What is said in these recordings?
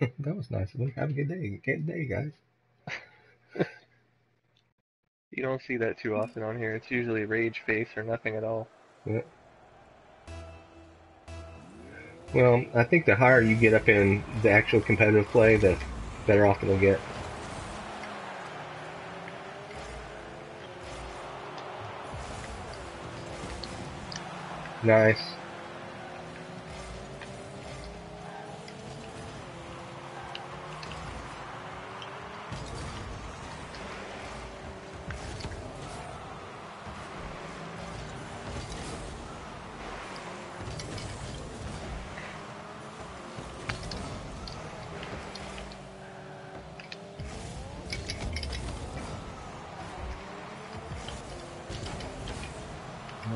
that was nice of. Have a good day. Good day, guys. You don't see that too often on here. It's usually rage face or nothing at all. Yeah. Well, I think the higher you get up in the actual competitive play, the better off it'll get. Nice.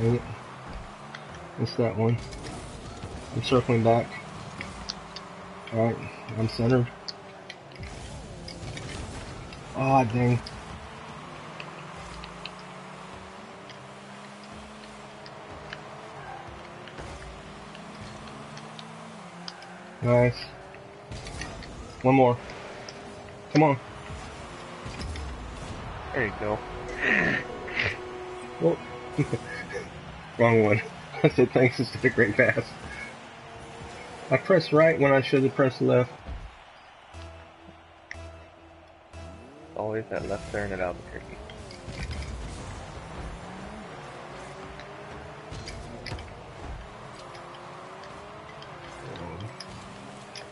What's that one? I'm circling back. Alright, I'm centered. Ah, dang. Nice. One more. Come on. There you go. Oh. Wrong one. I said thanks instead of great pass. I pressed right when I should have pressed left. Always that left turn at Albuquerque.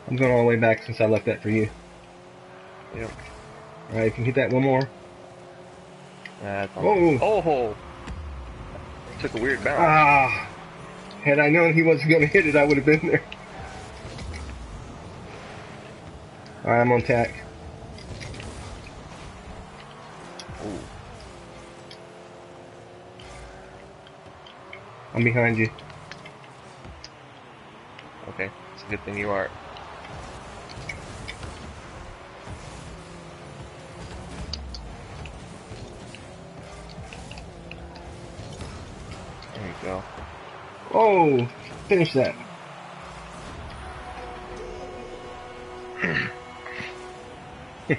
I'm going all the way back since I left that for you. Yep. Alright, you can hit that one more. That's Oh. Oh! Took a weird bounce. Ah! Had I known he wasn't going to hit it, I would have been there. Alright, I'm on tack. Ooh. I'm behind you. Okay, it's a good thing you are. Oh! Finish that.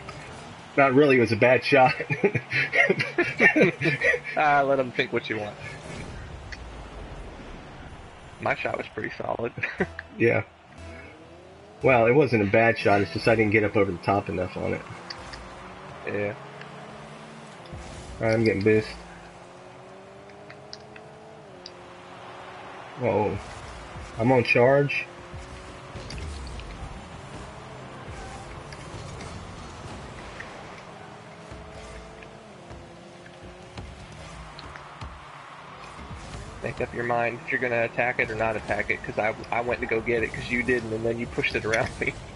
Not really, it was a bad shot. ah, let them think what you want. My shot was pretty solid. yeah. Well, it wasn't a bad shot, it's just I didn't get up over the top enough on it. yeah. Alright, I'm getting boost. Whoa. I'm on charge. Make up your mind if you're gonna attack it or not attack it, because I, I went to go get it because you didn't, and then you pushed it around me.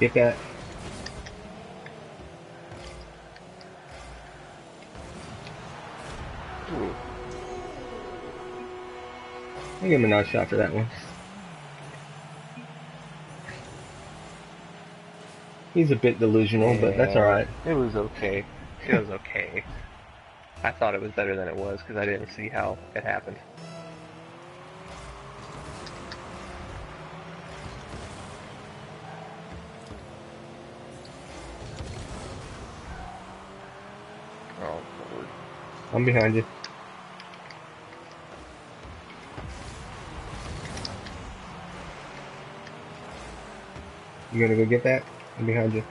Get that. Ooh. I'll give him a nice shot for that one. He's a bit delusional, but that's alright. It was okay. It was okay. I thought it was better than it was because I didn't see how it happened. Oh, Lord. I'm behind you. You gonna go get that? I'm behind you.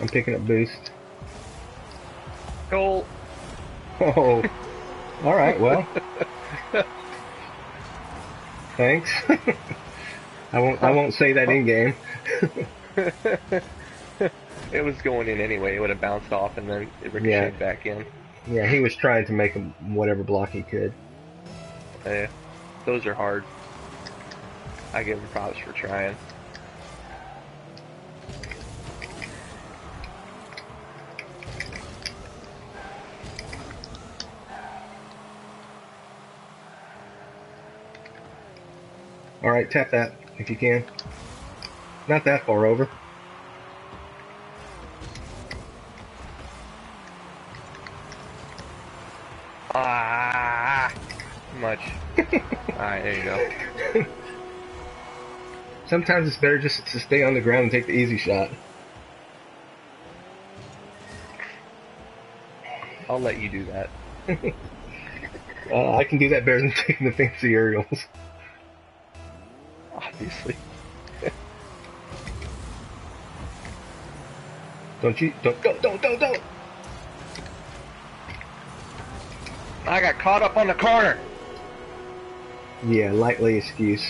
I'm picking up boost. Goal. Oh, all right. Well, thanks. I won't. I won't say that in game. it was going in anyway. It would have bounced off and then it ricocheted Yeah. back in. Yeah, he was trying to make him whatever block he could. Yeah, those are hard. I give him props for trying. All right, tap that if you can. Not that far over. Alright, there you go. Sometimes it's better just to stay on the ground and take the easy shot. I'll let you do that. Uh, I can do that better than taking the fancy aerials. Obviously. Don't you? Don't go! Don't! Don't! Don't! I got caught up on the corner. Yeah, likely excuse.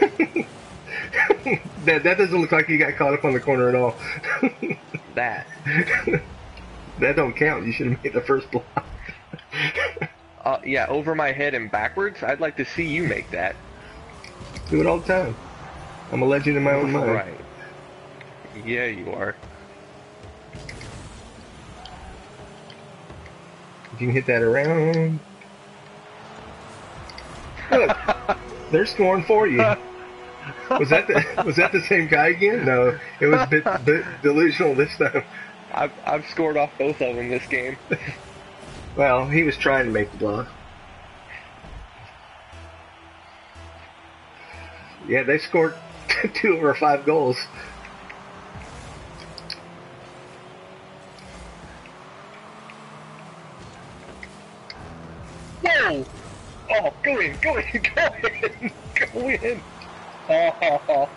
that that doesn't look like you got caught up on the corner at all. That. that don't count. You should have made the first block. Uh, yeah, over my head and backwards. I'd like to see you make that. Do it all the time. I'm a legend in my own mind. Right. Yeah, you are. If you can hit that around. Look, they're scoring for you. Was that the was that the same guy again? No, it was a bit, bit delusional this time. I've I've scored off both of them this game. Well, he was trying to make the block. Yeah, they scored two over five goals. Go in, go in, go in. Oh,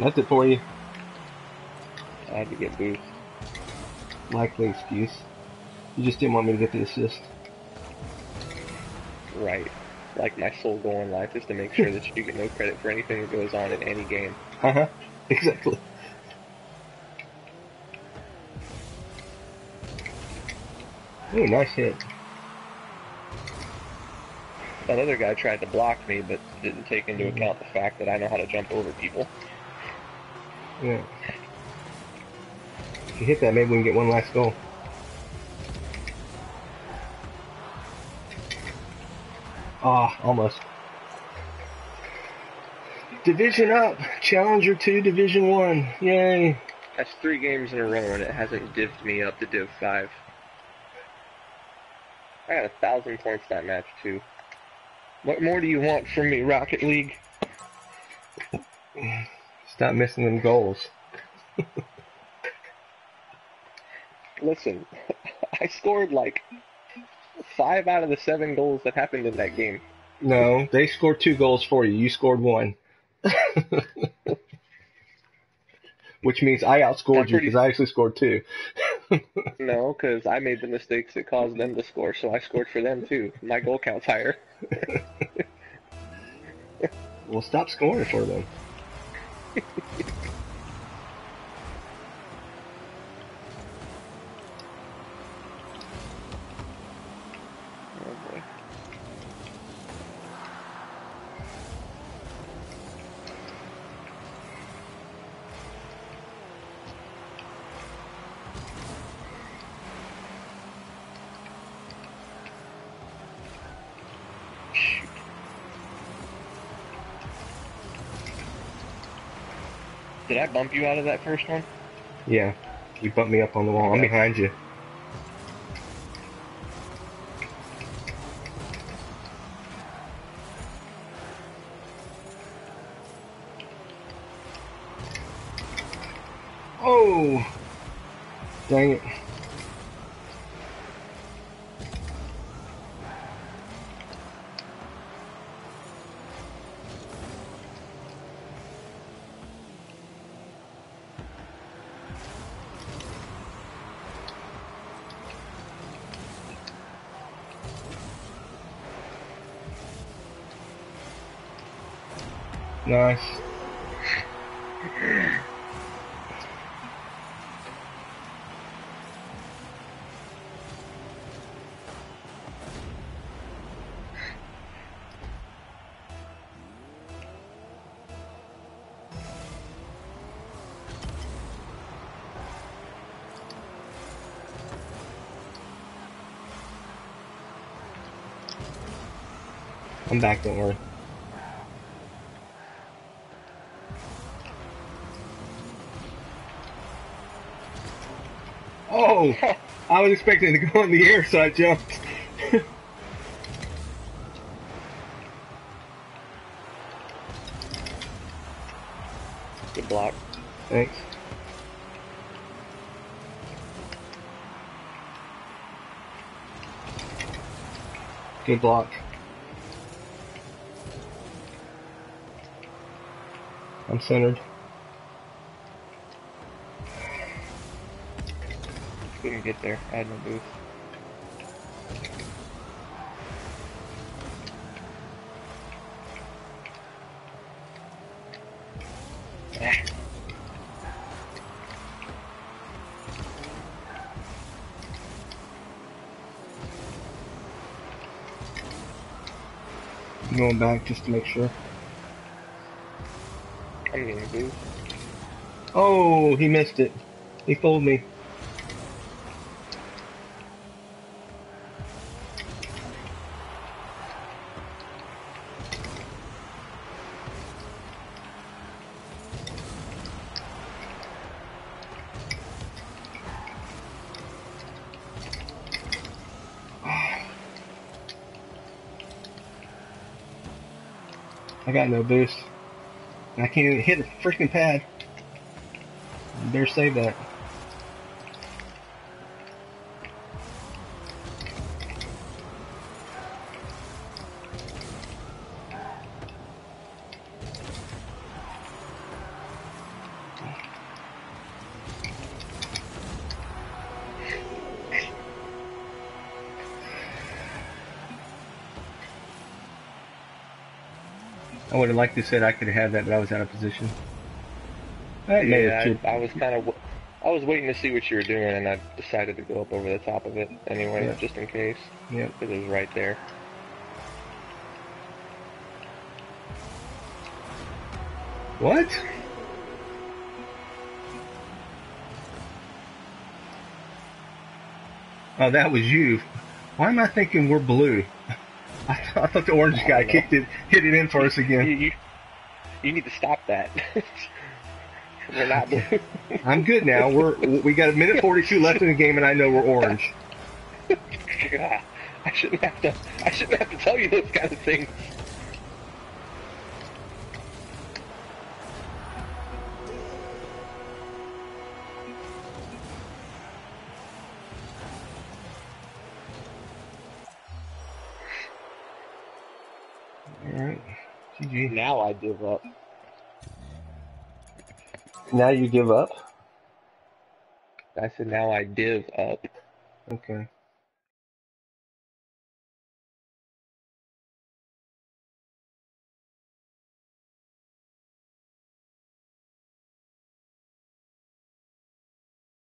That's it for you. I had to get boost. Likely excuse. You just didn't want me to get the assist. Right. Like my sole goal in life is to make sure that you get no credit for anything that goes on in any game. Uh huh. Exactly. Ooh, nice hit. That other guy tried to block me, but didn't take into account the fact that I know how to jump over people. Yeah. If you hit that, maybe we can get one last goal. Ah, almost. Division up. Challenger 2, Division 1. Yay. That's three games in a row, and it hasn't dived me up to Div 5. I got a thousand points that match, too. What more do you want from me, Rocket League? Stop missing them goals. Listen, I scored like five out of the seven goals that happened in that game. No, they scored two goals for you. You scored one. Which means I outscored That's you because I actually scored two. No, because I made the mistakes that caused them to score, so I scored for them too. My goal count's higher. well, stop scoring for them. Did I bump you out of that first one? Yeah, you bumped me up on the wall. I'm behind you. Oh, dang it! Nice. I'm back, don't worry. Oh! I was expecting to go in the air, so I jumped. Good block. Thanks. Good block. I'm centered. Couldn't get there. I had no boost. Ah, going back just to make sure. I'm getting boost. Oh, he missed it. He fooled me. I got no boost. I can't even hit the freaking pad. You better save that. I would have liked to said I could have had that, but I was out of position. That Yeah, I, I was kind of. I was waiting to see what you were doing, and I decided to go up over the top of it anyway, Yeah. just in case, Yep. because it was right there. What? Oh, that was you. Why am I thinking we're blue? I, I thought the orange guy know. kicked it, hit it in for us again. you, you need to stop that. we're not. I'm good now. We're we got a minute 42 left in the game, and I know we're orange. God, I shouldn't have to. I shouldn't have to tell you those kind of things. All right, GG. Now I give up. Now you give up. I said now I div up. Okay.